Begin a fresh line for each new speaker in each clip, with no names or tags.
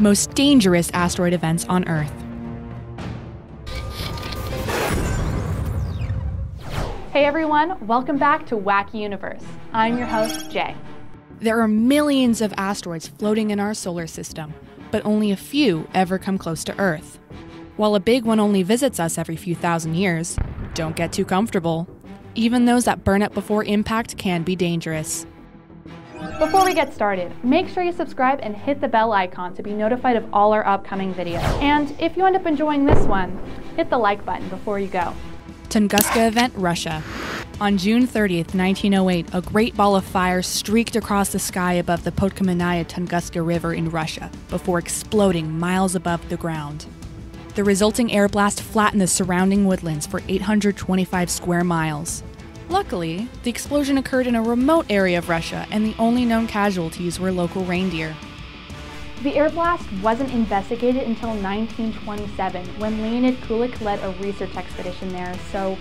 most dangerous asteroid events on Earth.
Hey everyone, welcome back to Wacky Universe. I'm your host, Jay.
There are millions of asteroids floating in our solar system, but only a few ever come close to Earth. While a big one only visits us every few thousand years, don't get too comfortable. Even those that burn up before impact can be dangerous.
Before we get started, make sure you subscribe and hit the bell icon to be notified of all our upcoming videos. And if you end up enjoying this one, hit the like button before you go.
Tunguska Event, Russia. On June 30th, 1908, a great ball of fire streaked across the sky above the Podkamennaya Tunguska River in Russia before exploding miles above the ground. The resulting air blast flattened the surrounding woodlands for 825 square miles. Luckily, the explosion occurred in a remote area of Russia, and the only known casualties were local reindeer.
The air blast wasn't investigated until 1927 when Leonid Kulik led a research expedition there, so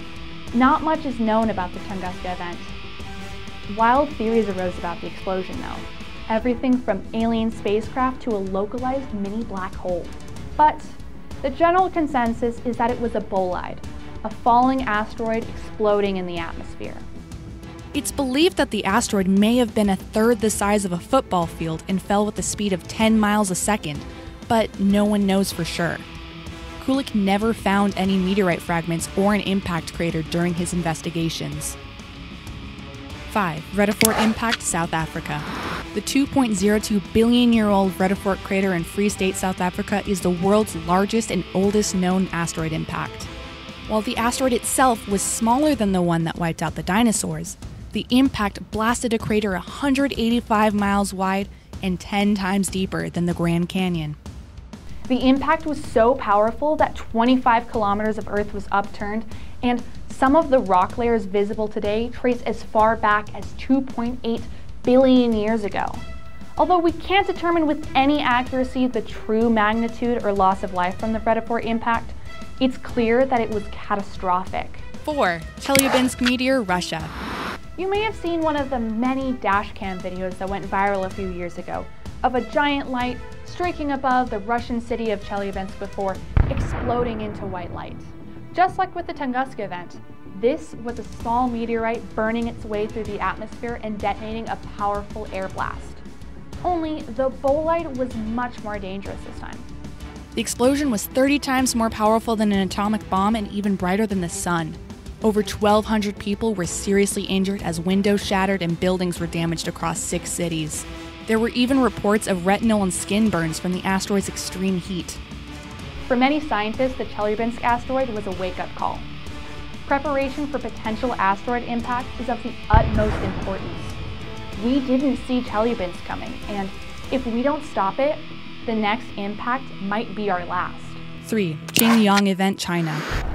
not much is known about the Tunguska event. Wild theories arose about the explosion, though. Everything from alien spacecraft to a localized mini black hole. But the general consensus is that it was a bolide, a falling asteroid exploding in the atmosphere.
It's believed that the asteroid may have been a third the size of a football field and fell with a speed of 10 miles a second, but no one knows for sure. Kulik never found any meteorite fragments or an impact crater during his investigations. 5. Vredefort Impact, South Africa. The 2.02 billion year old Vredefort crater in Free State, South Africa is the world's largest and oldest known asteroid impact. While the asteroid itself was smaller than the one that wiped out the dinosaurs, the impact blasted a crater 185 miles wide and 10 times deeper than the Grand Canyon.
The impact was so powerful that 25 kilometers of Earth was upturned, and some of the rock layers visible today trace as far back as 2.8 billion years ago. Although we can't determine with any accuracy the true magnitude or loss of life from the Vredefort impact, it's clear that it was catastrophic.
4. Chelyabinsk meteor, Russia.
You may have seen one of the many dashcam videos that went viral a few years ago of a giant light streaking above the Russian city of Chelyabinsk before exploding into white light. Just like with the Tunguska event, this was a small meteorite burning its way through the atmosphere and detonating a powerful air blast. Only the bolide was much more dangerous this time.
The explosion was 30 times more powerful than an atomic bomb and even brighter than the sun. Over 1,200 people were seriously injured as windows shattered and buildings were damaged across six cities. There were even reports of retinal and skin burns from the asteroid's extreme heat.
For many scientists, the Chelyabinsk asteroid was a wake up call. Preparation for potential asteroid impact is of the utmost importance. We didn't see Chelyabinsk coming, and if we don't stop it, the next impact might be our last.
3. Qingyang Event, China.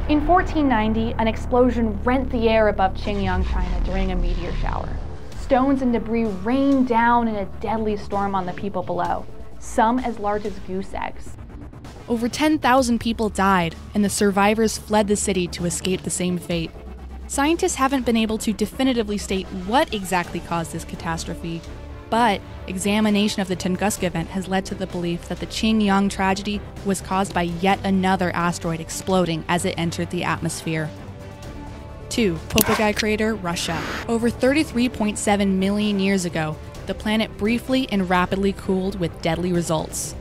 In 1490, an explosion rent the air above Qingyang, China during a meteor shower. Stones and debris rained down in a deadly storm on the people below, some as large as goose eggs.
Over 10,000 people died, and the survivors fled the city to escape the same fate. Scientists haven't been able to definitively state what exactly caused this catastrophe, but examination of the Tunguska event has led to the belief that the Qingyang tragedy was caused by yet another asteroid exploding as it entered the atmosphere. 2. Popigai crater, Russia. Over 33.7 million years ago, the planet briefly and rapidly cooled with deadly results.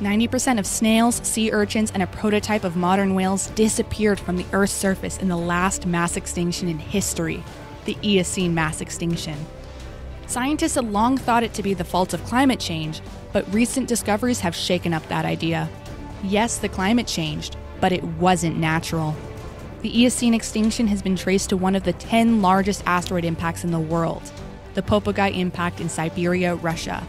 90% of snails, sea urchins, and a prototype of modern whales disappeared from the Earth's surface in the last mass extinction in history, the Eocene mass extinction. Scientists had long thought it to be the fault of climate change, but recent discoveries have shaken up that idea. Yes, the climate changed, but it wasn't natural. The Eocene extinction has been traced to one of the 10 largest asteroid impacts in the world, the Popigai impact in Siberia, Russia.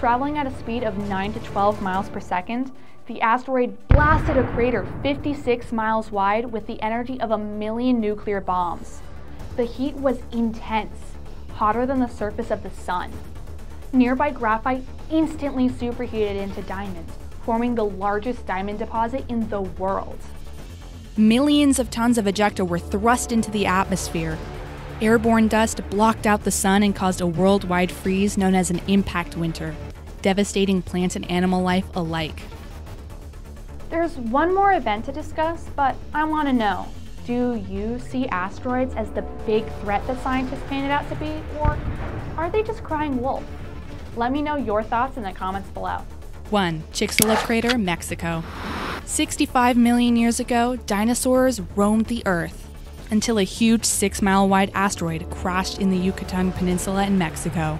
Traveling at a speed of 9 to 12 miles per second, the asteroid blasted a crater 56 miles wide with the energy of a million nuclear bombs. The heat was intense, hotter than the surface of the sun. Nearby graphite instantly superheated into diamonds, forming the largest diamond deposit in the world.
Millions of tons of ejecta were thrust into the atmosphere. Airborne dust blocked out the sun and caused a worldwide freeze known as an impact winter. devastating plant and animal life alike.
There's one more event to discuss, but I want to know do you see asteroids as the big threat that scientists painted out to be, or are they just crying wolf? Let me know your thoughts in the comments below.
1. Chicxulub Crater, Mexico. 65 million years ago, dinosaurs roamed the Earth until a huge six mile wide asteroid crashed in the Yucatan Peninsula in Mexico.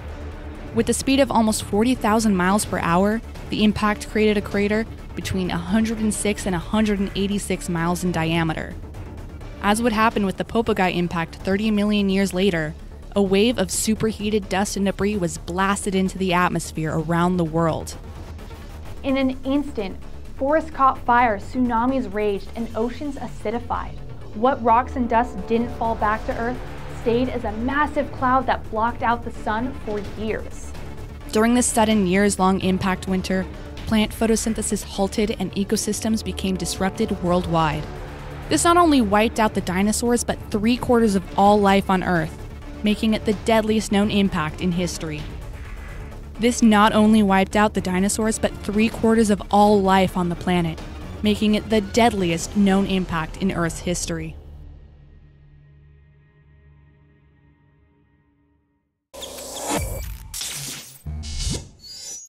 With a speed of almost 40,000 miles per hour, the impact created a crater between 106 and 186 miles in diameter. As would happen with the Popigai impact 30 million years later, a wave of superheated dust and debris was blasted into the atmosphere around the world.
In an instant, forests caught fire, tsunamis raged, and oceans acidified. What rocks and dust didn't fall back to Earth stayed as a massive cloud that blocked out the sun for years.
During this sudden years long impact winter, plant photosynthesis halted and ecosystems became disrupted worldwide. This not only wiped out the dinosaurs, but three quarters of all life on Earth, making it the deadliest known impact in history. This not only wiped out the dinosaurs, but three quarters of all life on the planet, making it the deadliest known impact in Earth's history.